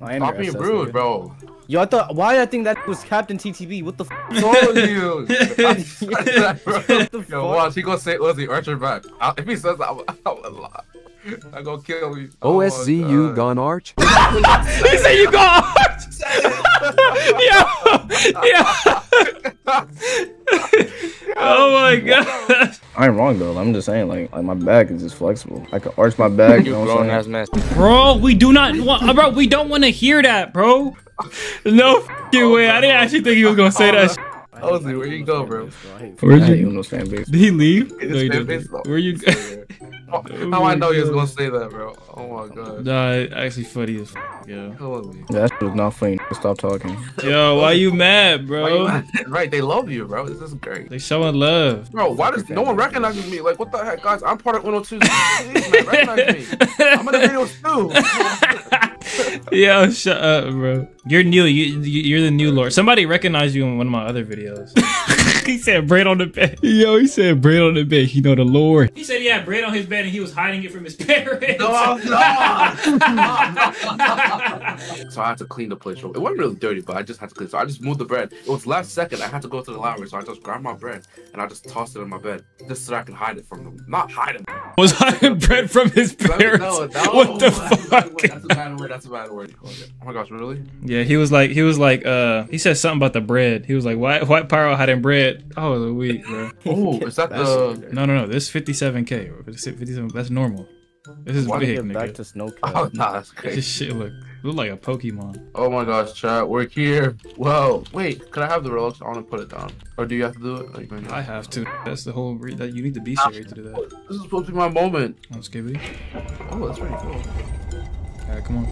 I Stop being rude, bro. Yo, I thought why I think that was Captain TTB. What the f? told you. What the Yo, watch. He gonna say Uzi Archer back. I, if he says that, I'm, I'm a lot. I gonna kill you. OSZU Oh, gone arch. he said you go Yo! Yo! oh my god. I ain't wrong though. I'm just saying, like, like my back is just flexible. I can arch my back. You know what I'm saying? Bro, we do not want, uh, bro, we don't want to hear that, bro. No f***ing way. I didn't actually think he was gonna say that. shit. Uzi, where you go, bro? Where'd I you- hate Uno's fan. Did he leave? No, he didn't. Where you? Oh, How I know he was gonna say that, bro? Oh my god. nah, actually funny as f- yo. Kill me. Yeah, that shit was not funny. Stop talking. Yo, why you mad, bro? you- right, they love you, bro. This is great. They showing love. Bro, why does no one recognizes me? Like, what the heck, guys? I'm part of 102. Please, man, recognize me. I'm in the videos too. Yo, shut up, bro. You're new. You, you you're the new lord. Somebody recognized you in one of my other videos. he said bread on the bed. Yo, he said bread on the bed. He know the lord. He said he had bread on his bed and he was hiding it from his parents. No, no. so I had to clean the place. It wasn't really dirty, but I just had to clean. So I just moved the bread. It was last second. I had to go to the library, so I just grabbed my bread and I just tossed it in my bed, just so I can hide it from them. Not hide it. was hiding bread from his parents. No, no, what the fuck? That's a bad word. That's a bad word. Oh my gosh, really? Yeah, he was like, he was like, uh, he said something about the bread. He was like, why, white pyro hiding bread? Oh, the week, bro. Oh, is that the? No, no, no. This 57k. 57. That's normal. This is Why big, Get back nigga. to snow Oh, cap. nah, that's crazy. This shit look look like a Pokemon. Oh my gosh, chat, we're here. Whoa, wait, can I have the Rolex? I want to put it down. Or do you have to do it? Like, right? I have to. That's the whole. Re- that you need to be serious to do that. This is supposed to be my moment. I'm Skibby. Oh, that's pretty cool. All right, come on.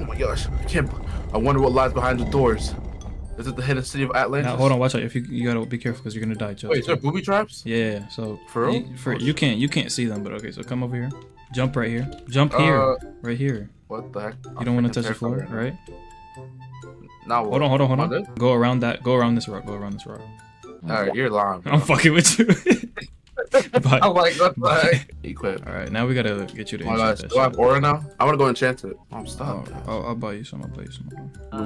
Oh my gosh, I can't. I wonder what lies behind the doors. Is it the hidden city of Atlantis? Now hold on, watch out. If you you gotta be careful because you're gonna die, Joe. Wait, is there booby traps? Yeah. So For real? you, for you can't you can't see them, but okay. So come over here. Jump right here. Jump here. Uh, right here. What the heck? You don't want to touch the floor, right? Now Hold on, hold on, hold on. Go around that. Go around this rock. Go around this rock. Alright, you're lying. bro. I'm fucking with you. Bye. I'm like, what the heck? Equip. All right, now we gotta get you to Oh my enchant gosh, that do I have shit. aura now? I want to go enchant it. Oh, Oh, stop. I'll, I'll buy you some. I'll buy you some.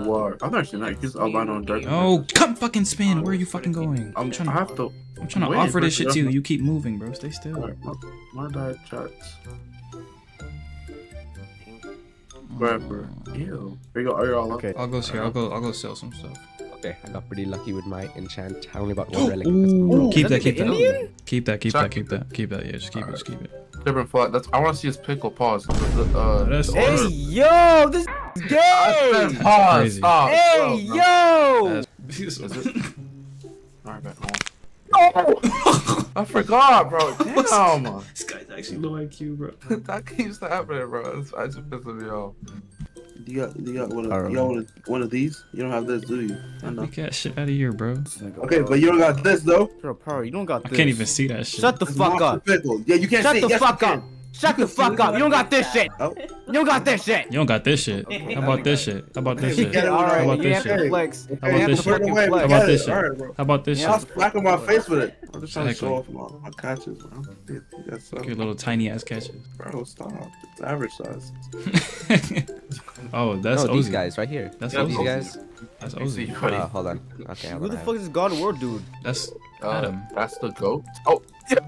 Noir. I've never seen that. Use albino and dark. Oh, come fucking spin. Where are you fucking going? I'm I'm trying I to, have to. I'm trying to wait offer this shit to to you. You keep moving, bro. Stay still. Alright, My my diet charts. Oh. Rapper. Ew. Are you, are you all up? Okay. I'll go here. I'll go. I'll go sell some stuff. Okay, I got pretty lucky with my enchant. I only got one relic. Ooh, keep that. that Keep that. Indian? Keep that. Keep Chuck. that. Keep that. Keep that. Yeah, just keep it. Just keep it. Different flag. That's. I want to see his pickle. Pause. The, the, uh, That's- the Hey, order. yo, this is I gay. pause. Crazy. Stop. Hey, Stop, bro. yo. That's- Is it? Alright, bet. No! I forgot, bro. Damn. This guy's actually low IQ, bro. that keeps happening, bro. It's actually pissing me off. You got, you got one of, you got one of, one of these? You don't have this, do you? I know. We got shit out of here, bro. Okay, but you don't got this though. Bro, Pearl, you don't got this. I can't even see that shit. Shut the fuck up. Pickle. Yeah, you can't Shut say the yes, fuck you up. Can. Shut the fuck up. You don't got this shit. Oh. You don't got this shit. You don't got this shit. How about this shit? How about this Hey, we shit? get it All How right, about you this have to shit? flex. How You about have this to shit? fucking How flex. about Get this it. shit? Alright, bro. How about this Stop shit? smacking my face with it. I'm just trying to Exactly. show off my, my catches, bro. That's Your little tiny ass catches. bro, stop. It's average size. oh, that's no, these Ozzy. guys right here. That's Yeah, these Ozzy. guys. That's You see, Ozzy. buddy. Uh, hold on. Okay, hold Who on. the fuck is this God of War dude? That's Uh, Adam. that's the goat. Oh, yeah.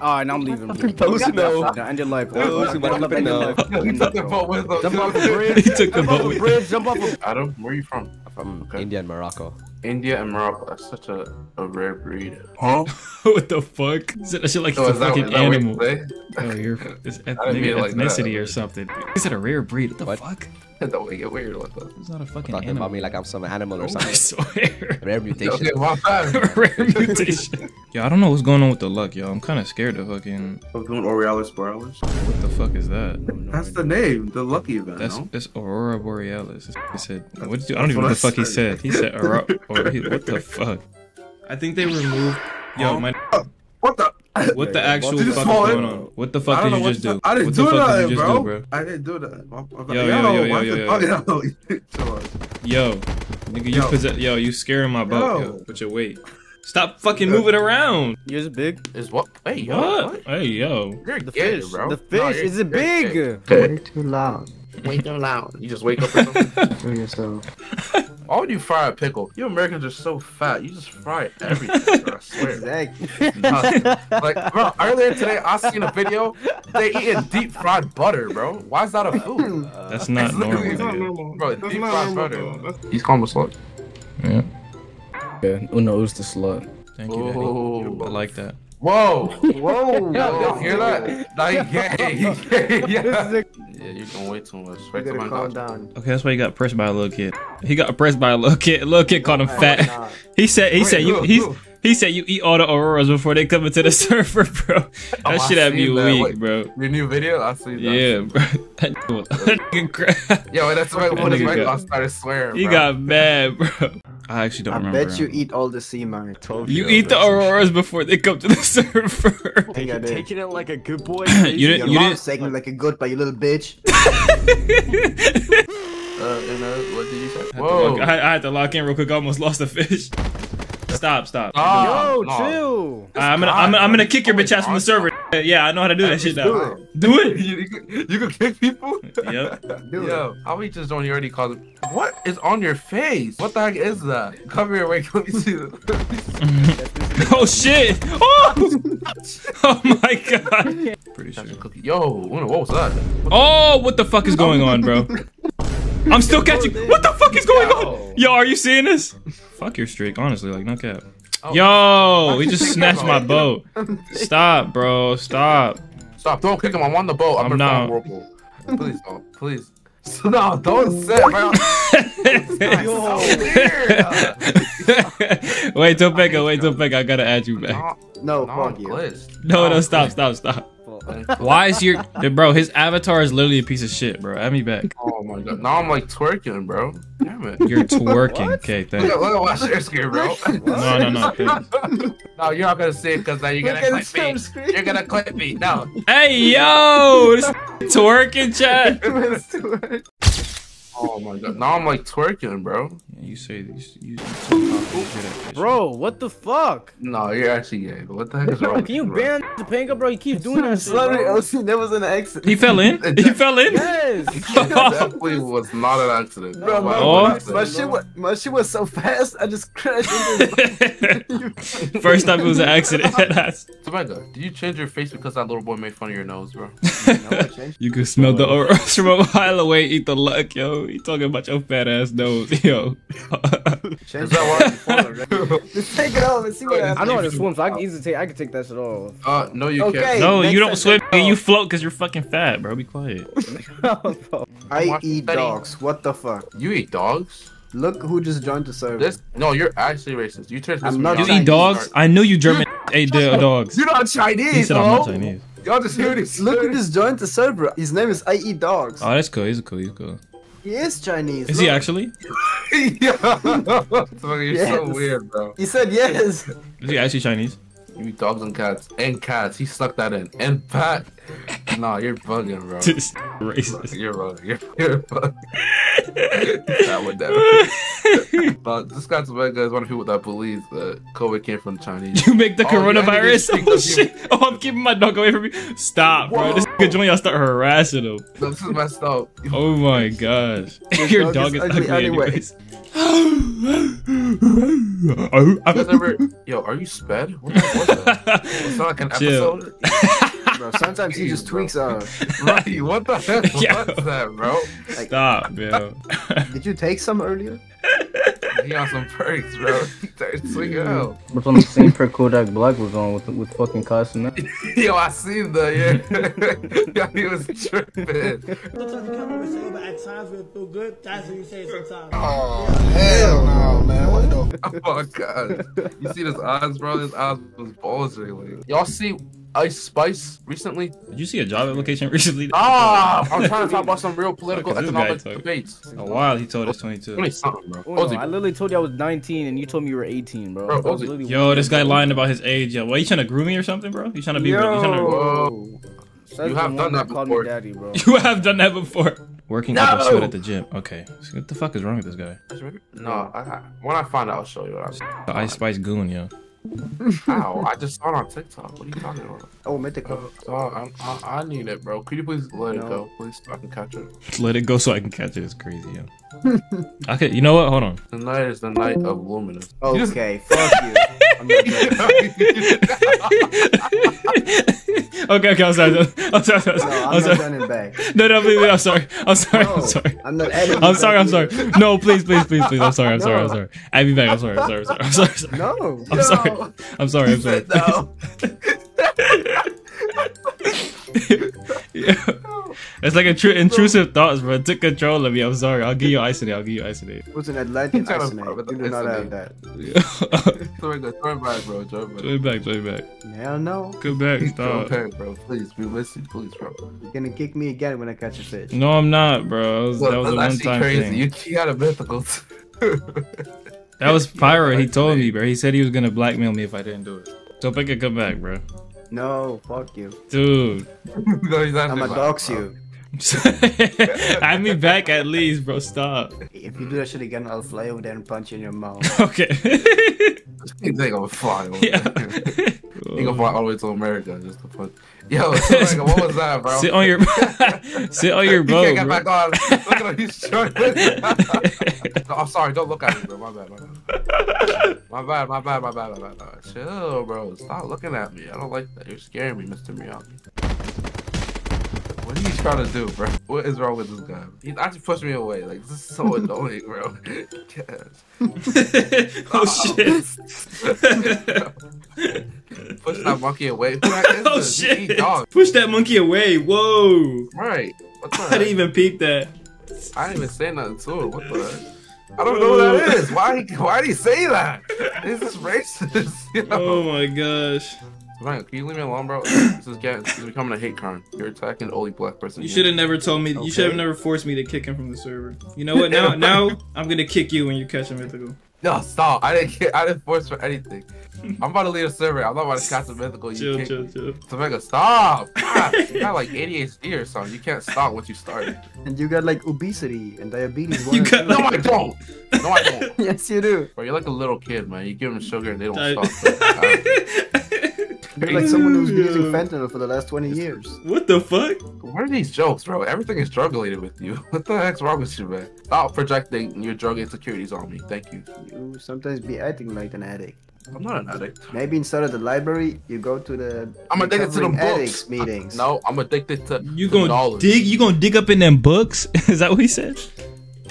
Alright, now I'm leaving. Posing though. Now end your life. Oh, End what your life, happened end your now? life. He took the boat with him. Jump off the bridge. He took the Jump off boat the with- bridge. Jump off the. Adam, where are you from? From Okay. India and Morocco. India and Morocco. That's such a, a rare breed. Huh? what the fuck? He said that shit like So it's a is that, fucking is animal. you? Oh, you're it's eth- I didn't maybe mean it like that. ethnicity or something. He said a rare breed. What the What? fuck? Don't make it weird with us. It's not a fucking Talking animal. about me like I'm some animal or oh, I something. swear. Rare mutation. Okay, my bad. rare mutation. Yo, I don't know what's going on with the luck, yo. I'm kind of scared of fucking. I'm doing Aurealis Borealis. What the fuck is that? That's the name, the lucky event. That's no? it's Aurora Borealis. He said, what did you, I don't even what know what the fuck he said. said. He said, Aurora. Or he, what the fuck? I think they removed. Yo, my. What the? What the actual fuck is fall in? going on? What the fuck did you just what do? the- I didn't do the fuck that, did you just bro. do. I didn't do that. My- my. Yo, yo, yo, yo, yo, yo, yo. Yo, nigga, you Yo. possess. Yo, you scaring my boat, Yo. yo, with your weight. Stop fucking moving around. Yours big. Is what? Hey, yo. What? Hey, yo. You're The fish. bro. The fish. you're- Is it you're big? Okay. too loud. Way too loud. You just wake up or something? For yourself. Why would you fry a pickle? You Americans are so fat. You just fry everything, bro. I swear. Exactly. Nothing. like, bro, earlier today, I seen a video. They eating deep fried butter, bro. Why is that a food? That's not It's normal. literally- nigga. Bro, deep fried butter. He's calling a slut. Yeah. Yeah, Uno is the slut. Thank you, Daddy. I like that. Whoa. Whoa. Yeah, y'all hear that? Nah, he gay. He gay. Yeah. This is a- yeah, you're doing way too much. You Right to gotta calm down. Okay, that's why you got pressed by a little kid. He got pressed by a little kid. A little kid called him fat. He said he Wait, said you who- he's he said you eat all the auroras before they come into the server, bro. Oh, that Oh, shit had me that. weak, Wait. bro. Your new video? I see that. Yeah, bro. That nigga was- that nigga cra- Yo, that's why when his nigga mic I started swearing. He bro. got mad, bro. I actually don't I remember. I bet you him. eat all the sea mine. You eat the auroras before they come to the server. I think I did. Taking it like a good boy. you Your didn't. You mom's didn't. saying it like a good, but you little bitch. Uh, and, uh, what did you say? Whoa. I, I had to lock in real quick. I almost lost a fish. Stop! Stop! Ah, Yo, no. chill. I'm gonna, I'm, I'm gonna kick your bitch ass from the server. Yeah, I know how to do that shit now. Do it. you, you, you could kick people? Yep. Do Yo, how we just don't already call it? What is on your face? What the heck is that? Come here, wait, let me see. Oh shit! Oh! oh my god! Pretty sure. Cookie. Yo, what was that? Oh, what the fuck is going on, bro? I'm still catching. What the fuck is going on? Yo, are you seeing this? Fuck your streak, honestly. Like no cap. Oh. Yo, he just snatched my boat. Stop, bro. Stop. Stop, don't kick him. I'm on the boat. I'm, I'm in not. front of Whirlpool. Please don't, please. No, don't sit, bro. so weird. wait, Topeka. Wait, Topeka. I gotta add you back. No, No, no, fuck you. No, no, No, stop, stop, stop. Why is your bro? His avatar is literally a piece of shit, bro. Add me back. Oh my god. Now I'm like twerking, bro. Damn it. You're twerking. Okay, Look thanks. at, look at my share screen, bro. No, no, no. thanks. no, you're not gonna see it because then you're gonna clip me. You're gonna clip me. No. Hey, yo, this twerking chat. Oh my god. Now I'm like twerking, bro. Yeah, you say. You, you say you say. Bro, what the fuck? No, you're actually gay. But what the heck is wrong? Can you with bro? ban Tobanja, bro? You keep doing that shit, Sorry, bro. LC, that was an accident. He fell in. He fell in. Yes. It definitely was not an accident. Bro, my, Oh. my, shit was, my shit was so fast, I just crashed into his First time it was an accident. Samantha, did you change your face because that little boy made fun of your nose, bro? you can smell the auras from a mile away. Eat the luck, yo. He talking about your fat ass nose, yo. Is that why? Just take it off and see what happens. I know how to swim, so I can easily take. I can take that shit off. uh, no, you Okay. can't. no, you don't swim. take You float because you're fucking fat, bro. Be quiet. I eat dogs. What the fuck? You eat dogs? Look who just joined the server. This? No, you're actually racist. You turned this. I'm not You y'all- eat dogs? I knew you German ate the dogs. You're not Chinese. He said I'm not. Chinese. Y'all just hear this. Look who just joined the server. His name is I eat dogs. Oh, that's cool. He's cool. He's cool. He is Chinese. Is he actually? yeah. You're so weird, bro. He said yes. Is he actually Chinese? You dogs and cats. And cats. He stuck that in. And Pat. Nah, you're bugging, bro. Just racist. You're bugging. You're, you're bugging. that would never. but this guy's Omega is one of the people that believes that COVID came from the Chinese. You make the Oh, yeah, to coronavirus? speak Oh you. shit! Oh, I'm keeping my dog away from me. Stop, bro. This nigga joint y'all start harassing him. No, this is messed up. Oh my gosh. Your dog dog is is ugly ugly anyway. anyways. You ever? Yo, are you sped? What the fuck that? It's not like an Chill. episode. Bro, sometimes he just tweaks out. Uh, right? What the heck? Yo. What's that, bro? Stop, yo. Did you take some earlier? He on some perks, bro. Swing it out. What's on the same per Kodak Black was on with with fucking costume. Yo, I seen the yeah. Yo, he was tripping. Don't touch the camera and say, but at times when it feel good, that's what you say sometimes. Oh hell no, man! What the? Oh my god. You see his eyes, bro? His eyes was bulging. Like. Y'all see Ice Spice recently? Did you see a job application recently? Ah, I'm trying to talk about some real political Okay, this guy economic debates. A while he told us 22. Twenty something, bro. Uno, Ozzy, I literally told you I was 19 and you told me you were 18, bro. Bro, Ozzy. Yo, this guy lying about his age. Yo, what you trying to groom me or something, bro? You trying to be? You trying to? Whoa. You have done that called before. me daddy, bro. You have done that before. Working No! up a sweat at the gym. Okay. So what the fuck is wrong with this guy? No, I, I, when I find out, I'll show you what I'm. The Ice Spice goon, yo. How? I just saw it on TikTok. What are you talking about? Oh, mythical. Uh, so I, I, I need it, bro. Could you please let it go, please, so I can catch it? Let it go so I can catch it. It's crazy, yo. okay, you know what? Hold on. Tonight is the night of luminous. Okay, fuck you. I'm not okay, okay, I'm sorry. I'm sorry. I'm sorry. No, I'm I'm sorry. running back. No, no, please, please, I'm sorry. I'm sorry. No, I'm sorry. I'm not editing. I'm sorry. I'm sorry. No, please, please, please, please. I'm sorry. I'm sorry. I'm sorry. I'll be back. I'm sorry. I'm sorry. I'm sorry. I'm sorry. I'm sorry. No. I'm sorry. I'm sorry. I'm sorry. No. Yeah. It's like a tr- intrusive thoughts, bro. It took control of me. I'm sorry. I'll give you ice today. I'll give you ice today. It was an Atlantic Trying to Isonade. fuck with You do not have Isonade. that. Throw it throw it back, bro. Throw it back. Join back. Join back. Hell no. Come back. Throw it Stop. back, bro. Please, we miss you, please, bro. You're gonna kick me again when I catch a fish. No, I'm not, bro. That was, Look, that was a one time crazy. thing. You, you got a mythical. That was Pyro. He told me, bro. He said he was gonna blackmail me if I didn't do it. So pick a come back, bro. No, fuck you. Dude. no, he's I'm actually a like, dox bro. you. Add me back at least, bro. Stop. If you do that shit again, I'll fly over there and punch you in your mouth. Okay. He's gonna fly. Over Yeah. there. he gonna fly all the way to America just to put. Yo, like, what was that, bro? Sit on your sit on your boat, can't get bro. back on. Look at him, he's struggling. no, I'm sorry, don't look at me, bro. My bad, my bad. My bad, my bad, my bad, my bad. Chill, bro. Stop looking at me. I don't like that. You're scaring me, Mr. Miyagi. What you trying to do, bro? What is wrong with this guy? He's actually pushing me away. Like, this is so annoying, bro. Oh shit. Push that monkey away. Oh this? He eat shit. dog. Push that monkey away. Whoa. Right. What the I didn't even peek that. I didn't even say nothing to him. What the heck? I don't know who that is. Why? Why did he say that? This is racist. Oh my gosh. Man, can you leave me alone, bro? This is getting, this is becoming a hate crime. You're attacking the only black person. You should have never told me. You should have never forced me to kick him from the server. You know what? Now, now I'm gonna kick you when you catch a mythical. No, stop. I didn't. Get, I didn't force for anything. I'm about to leave the server. I'm not about to catch a mythical. You Chill, can't. chill, chill. Tameka, stop. God, you got like ADHD or something. You can't stop once you started. And you got like obesity and diabetes. You one got, and No. I don't. No, I don't. yes, you do. Bro, you're like a little kid, man. You give them sugar and they don't Di- stop. You're like someone who's been using fentanyl for the last 20 years. what the fuck? What are these jokes, bro? Everything is drug related with you. What the heck's wrong with you, man? Stop projecting your drug insecurities on me. Thank you. You sometimes be acting like an addict. I'm not an addict. Maybe instead of the library, you go to the I'm addicted to them recovering books. addicts meetings. No, I'm addicted to You to gonna knowledge. dig? You gonna dig up in them books? Is that what he said?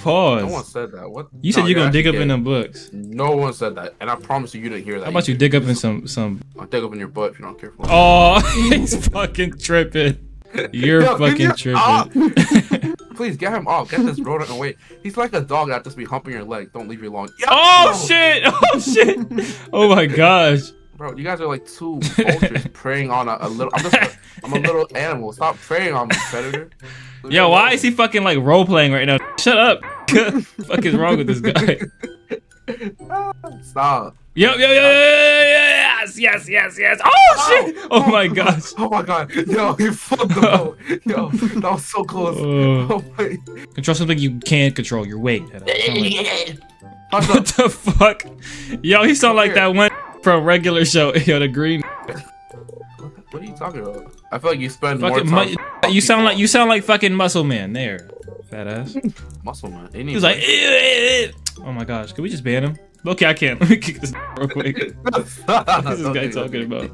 Pause. No one said that. What? you said No, you're gonna dig up in them books. No one said that, and I promise you, you didn't hear that. How about you dig up in some some? I'll dig up in your butt if you don't careful. Oh, he's fucking tripping. You're Yo, fucking you tripping. Ah! Please get him off. Get this rodent away. He's like a dog that just be humping your leg. Don't leave you alone. Yo, Oh bro. shit! Oh shit! Oh my gosh! Bro, you guys are like two vultures preying on a, a little. I'm just. A, I'm a little animal. Stop preying on me, predator. Leave Yo, why is he fucking like role playing right now? Shut up! fuck is wrong with this guy? Stop. Yo, yo, yo, yo, yo, yo, yes, yes, yes, yes. Oh shit! Oh my gosh! Oh my god. Yo, he fucked the boat. Yo, that was so close. Oh. Oh my. Control something you can't control. Your weight. Hush What the fuck? Yo, he sound like that one from regular show. Yo, the green. What are you talking about? I feel like you spend more time. you sound like you sound like fucking muscle man. There, fat ass. muscle man. He was like, "Eh, eh, eh." oh my gosh, can we just ban him? Okay, I can't. Let me kick this real quick. What's this guy talking about?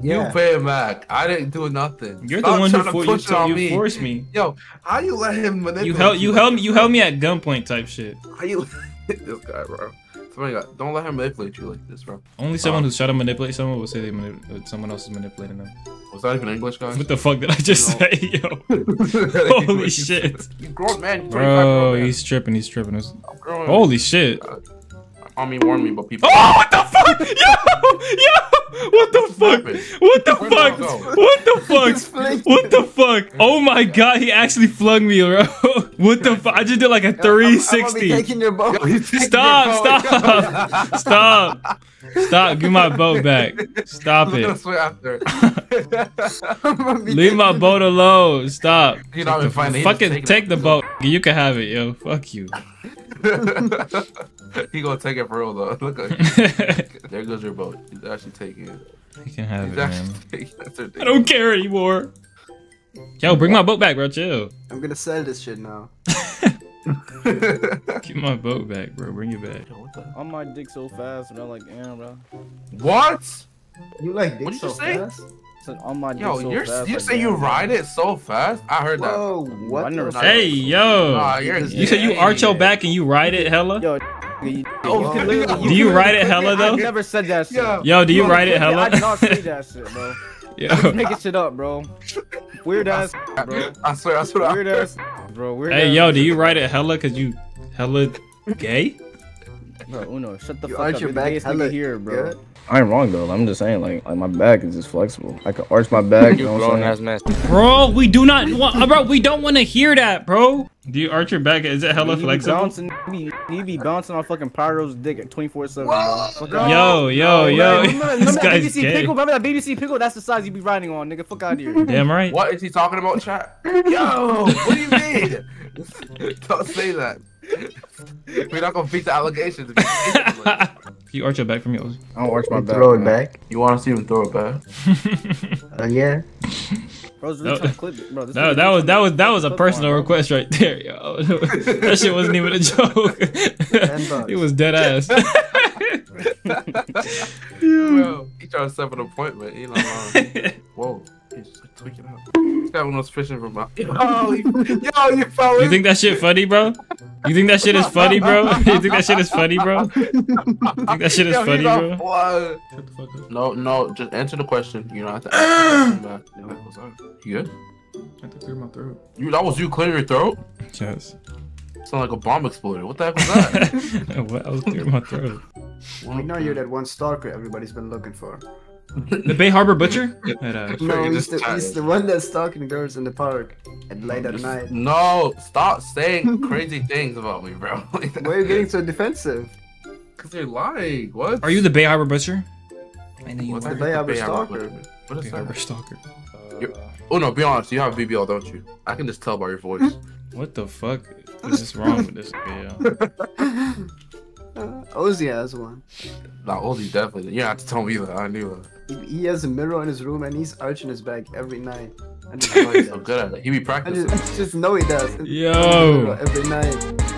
You pay him back. I didn't do nothing. You're Stop the one who for- you, on you me. forced me. Yo, how you let him manipulate You held you held me you held me at gunpoint type shit. How you this guy, bro? Somebody got, don't let him manipulate you like this, bro. Only someone Um, who's trying to manipulate someone will say they manip- uh, someone else is manipulating them. Was that even English, guys? What the fuck did I just No. say, yo? Holy shit, You grown man. Bro, man. he's tripping. He's tripping. It's- I'm. Holy shit! Mommy warned me, but people. Oh, what the fuck? Yo, yo, what the fuck? happened? What the Where'd that fuck? What the fuck? What the fuck? Oh my god, he actually flung me, bro. What the fuck? I just did like a I'm, I'm gonna be 360. taking your boat. Yo, Stop, your phone. stop, stop, stop. Give my boat back. Stop it. after. I'm gonna be Leave my boat alone. Stop. Even. Fucking take the boat. You can have it, yo. Fuck you. he gonna take it for real though. Look at there goes your boat. He's actually taking it. You can have He's it, man. I don't care anymore. Yo, bring my boat back, bro. Chill. I'm gonna sell this shit now. Keep my boat back, bro. Bring it back. Yo, what the- On my dick so fast, and I'm like, damn, bro. What? You like dick What did so you say? fast? Said on my Yo, so you're fast. you like, say you damn, bro. ride it so fast? I heard that. Whoa, what I never the said Hey, yo. Nah, you're You said you arch your back and you ride it hella? Yo, you, Oh, you can literally. Do you ride it hella, though? I never said that shit. Yeah. Yo, do you ride it I hella? did not say that shit, bro. Yo. I'm making shit up, bro. Weird ass, bro. I swear, I swear. Weird ass, bro. Weird Hey, ass. yo, do you write it hella cause you hella gay? Bro, Uno, shut the You fuck arch up. your You're the back gayest hella here, bro. good? I ain't wrong though. I'm just saying like like my back is just flexible. I can arch my back. You know what I'm saying? Bro, we do not want, uh, bro, we don't want to hear that, bro. Do you arch your back? Is it hella He be flexible? Bouncing, he be, bouncing on fucking Pyro's dick at 24 7. Fuck. Yo, yo, yo. Remember, remember This that guy's BBC gay. pickle? Remember that BBC pickle? That's the size you be riding on, nigga. Fuck out of here. Damn right. What is he talking about, chat? Yo, what do you mean? Don't say that. We're not gonna beat the allegations. Can you arch your back from yours? I don't arch my back. Throw it man. back. You want to see him throw it back? Uh, yeah. Bro's really No. trying to clip it, bro. This No, that was that was that was a clip on, personal request right there, yo. that shit wasn't even a joke. bucks. it was dead ass. Bro, he trying to set up an appointment. You know. Um, whoa, he's just like tweaking out. This guy was fishing for my. Yo, you, yo, you fell. You think that shit funny, bro? You think that shit is funny, bro? You think that shit is funny, bro? You think that shit is Yo, funny, he's on bro? fire. No, no, just answer the question. You don't have to answer the question back. You good? I had to clear my throat. You, that was you clearing your throat? Yes. Sound like a bomb exploded. What the heck was that? what? I was clearing my throat. We know you're uh, that one stalker everybody's been looking for. The Bay Harbor Butcher? That ass. No, he's the, he's the one that's stalking girls in the park at late at night. No, stop saying crazy things about me, bro. Why are you getting so defensive? Because you're lying. What? Are you the Bay Harbor Butcher? I know you What's are. the? Bay Harbor Bay Stalker. Butcher? What is Bay that? Harbor Stalker. You- Oh no, be honest. You have a BBL, don't you? I can just tell by your voice. What the fuck is this wrong with this video? Uh, Ozzy has one. Nah, Ozzy definitely. You don't have to tell me that. I knew that. He, he has a mirror in his room and he's arching his back every night. I just know he He's so good at it. He be I practicing. just, I just know he does. Yo. Every night.